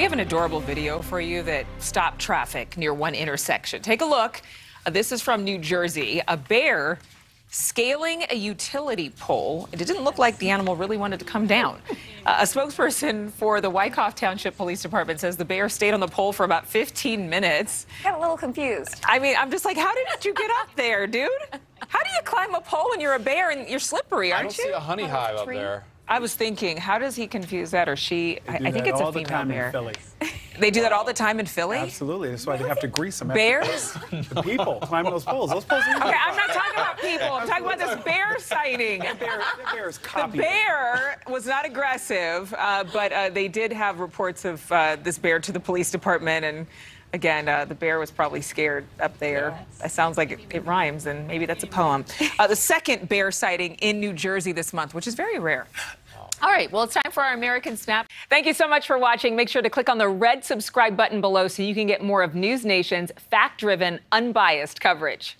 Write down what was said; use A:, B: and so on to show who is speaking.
A: We have an adorable video for you that stopped traffic near one intersection. Take a look. Uh, this is from New Jersey. A bear scaling a utility pole. It didn't look like the animal really wanted to come down. Uh, a spokesperson for the Wyckoff Township Police Department says the bear stayed on the pole for about 15 minutes.
B: Got a little confused.
A: I mean, I'm just like, how did you get up there, dude? How do climb a pole when you're a bear and you're slippery, aren't I
C: don't
A: you?
C: see a honey hive up there.
A: I was thinking, how does he confuse that or she? I, I think it's a
D: all the
A: female
D: time
A: bear.
D: In Philly.
A: They do that all the time in Philly?
D: Absolutely. That's why they have to grease them.
A: Bears?
D: The people climbing those poles. Those poles are
A: Okay, I'm not talking about people. I'm talking about this bear sighting.
D: bear, that bear is
A: The bear was not aggressive, uh, but uh, they did have reports of uh, this bear to the police department. And again, uh, the bear was probably scared up there. It sounds like it, it rhymes, and maybe that's a poem. Uh, the second bear sighting in New Jersey this month, which is very rare. All right, well, it's time for our American Snap. Thank you so much for watching. Make sure to click on the red subscribe button below so you can get more of NewsNation's fact driven, unbiased coverage.